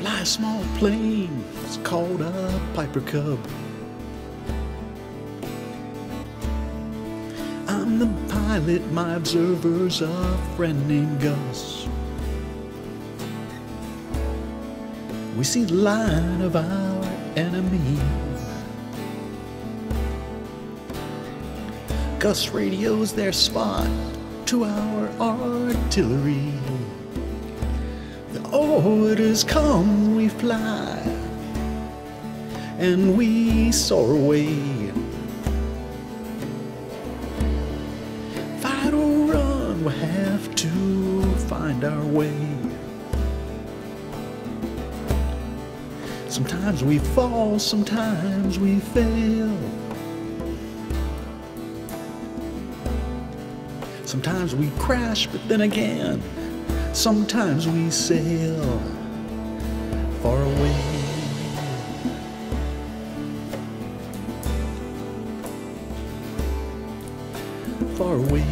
fly a small plane. It's called a Piper Cub. I'm the pilot, my observer's a friend named Gus. We see the line of our enemy. Gus radios their spot to our artillery. The orders come, we fly, and we soar away. Fight or run, we have to find our way. Sometimes we fall, sometimes we fail. Sometimes we crash, but then again, sometimes we sail far away. Far away.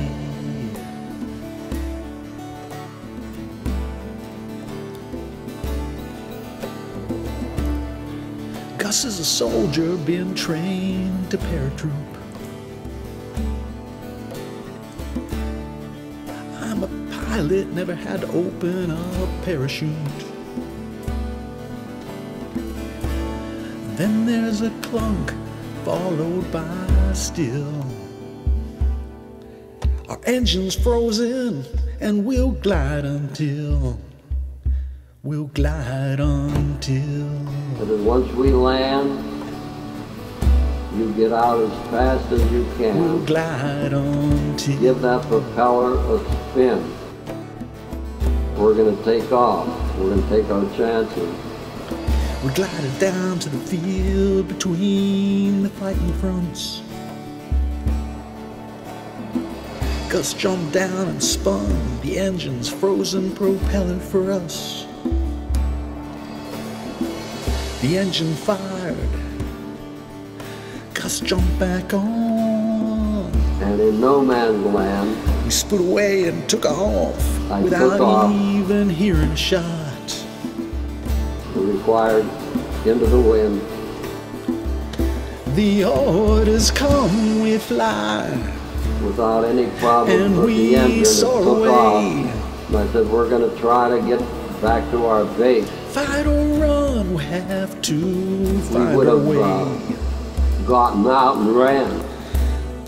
Gus is a soldier being trained to paratroop. Pilot, never had to open a parachute. Then there's a clunk, followed by still. Our engine's frozen, and we'll glide until. We'll glide until. But once we land, you get out as fast as you can. We'll glide until. Give that propeller a spin. We're gonna take off. We're gonna take our chances. We glided down to the field between the fighting fronts. Gus jumped down and spun the engine's frozen propeller for us. The engine fired. Gus jumped back on. And in no man's land, We split away and took off I without took off. even hearing a shot. we required into the wind. The orders come, we fly. without any problem. And we the engine soar away. off. And I said, we're going to try to get back to our base. Fight or run, we have to We find would our have way. uh, gotten out and ran.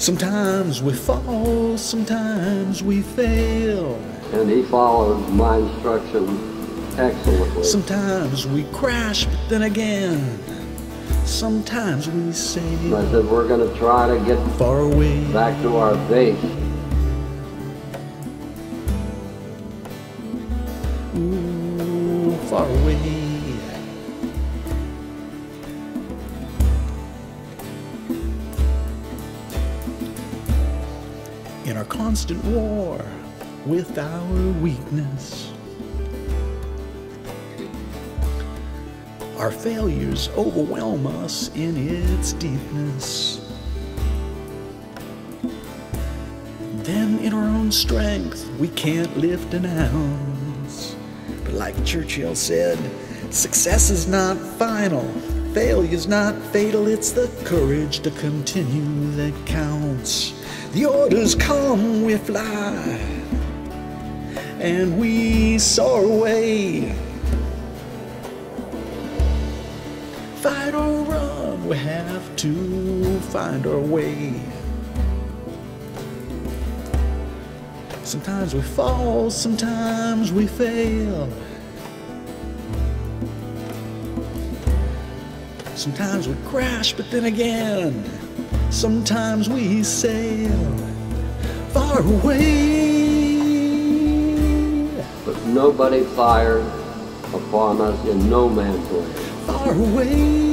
Sometimes we fall, sometimes we fail. And he followed my instructions excellently. Sometimes we crash, but then again, sometimes we and I said, we're going to try to get far away. back to our base. Ooh, far away. Constant war with our weakness, our failures overwhelm us in its deepness. Then, in our own strength, we can't lift an ounce. But, like Churchill said, success is not final, failure's not fatal, it's the courage to continue that counts. The orders come, we fly, and we soar away. Fight or run, we have to find our way. Sometimes we fall, sometimes we fail. Sometimes we crash, but then again, sometimes we sail far away, But nobody fired upon us in no man's land. far away.